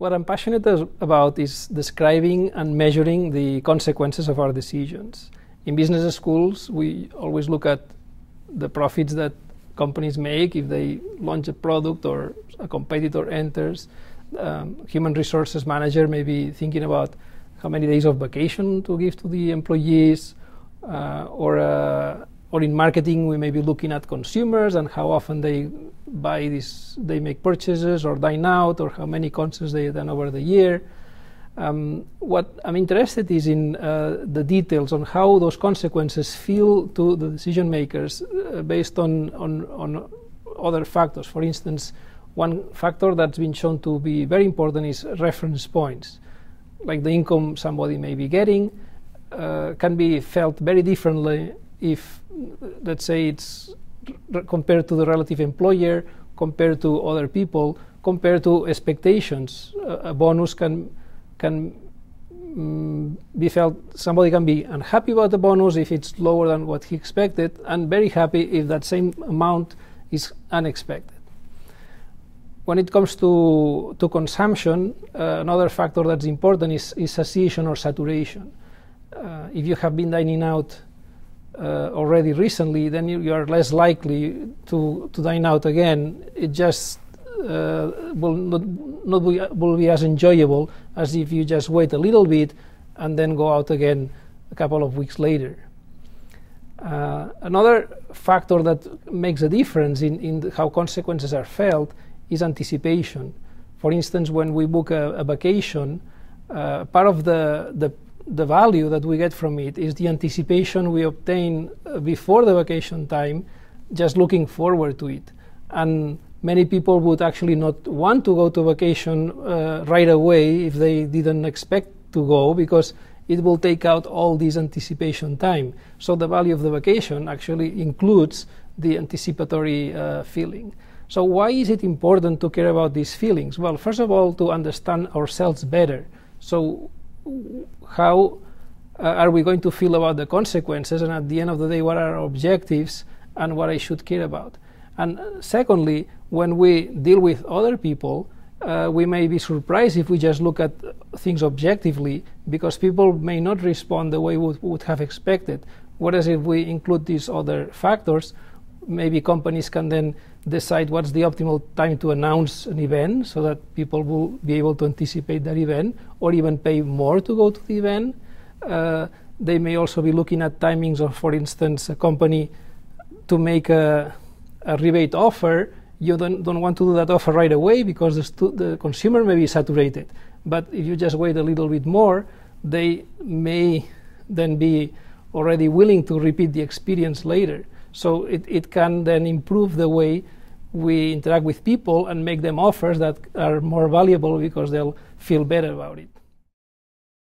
What I'm passionate about is describing and measuring the consequences of our decisions. In business schools, we always look at the profits that companies make if they launch a product or a competitor enters. Um, human resources manager may be thinking about how many days of vacation to give to the employees, uh, or uh, or in marketing we may be looking at consumers and how often they buy this, they make purchases or dine out, or how many concerts they've done over the year. Um, what I'm interested is in uh, the details on how those consequences feel to the decision makers uh, based on, on, on other factors. For instance, one factor that's been shown to be very important is reference points, like the income somebody may be getting. Uh, can be felt very differently if, let's say, it's compared to the relative employer, compared to other people, compared to expectations. a bonus can can mm, be felt. Somebody can be unhappy about the bonus if it's lower than what he expected, and very happy if that same amount is unexpected. When it comes to to consumption, uh, another factor that's important is, is satiation or saturation. Uh, if you have been dining out uh, already recently, then you, you, are less likely to, to dine out again. It just uh, will not, not be, will be as enjoyable as if you just wait a little bit and then go out again a couple of weeks later. Uh, another factor that makes a difference in, in how consequences are felt is anticipation. For instance, when we book a, a vacation, uh, part of the, the the value that we get from it is the anticipation we obtain uh, before the vacation time, just looking forward to it. And many people would actually not want to go to vacation uh, right away if they didn't expect to go because it will take out all this anticipation time. So the value of the vacation actually includes the anticipatory uh, feeling. So why is it important to care about these feelings? Well, first of all, to understand ourselves better. So how uh, are we going to feel about the consequences, and at the end of the day, what are our objectives and what I should care about. And uh, secondly, when we deal with other people, uh, we may be surprised if we just look at things objectively because people may not respond the way we would have expected. Whereas if we include these other factors, maybe companies can then decide what's the optimal time to announce an event so that people will be able to anticipate that event or even pay more to go to the event. Uh, they may also be looking at timings of, for instance, a company to make a, a rebate offer. You don't, don't want to do that offer right away because the, the consumer may be saturated. But if you just wait a little bit more, they may then be already willing to repeat the experience later. So it, it can then improve the way we interact with people and make them offers that are more valuable because they'll feel better about it.